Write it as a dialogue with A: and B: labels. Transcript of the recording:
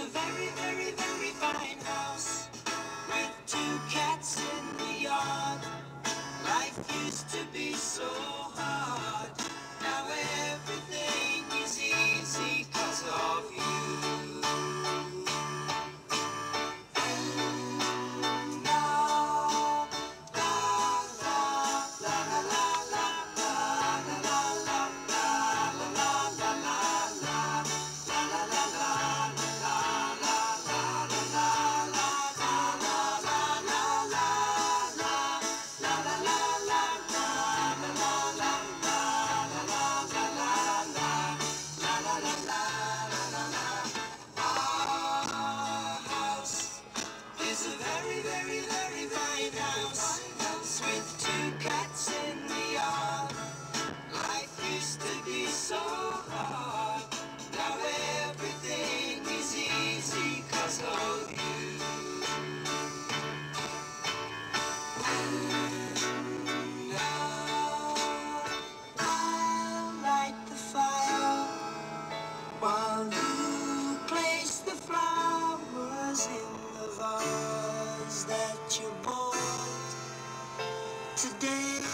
A: a very, very, very fine house with two cats in the yard. Life used to be so. Isn't that today.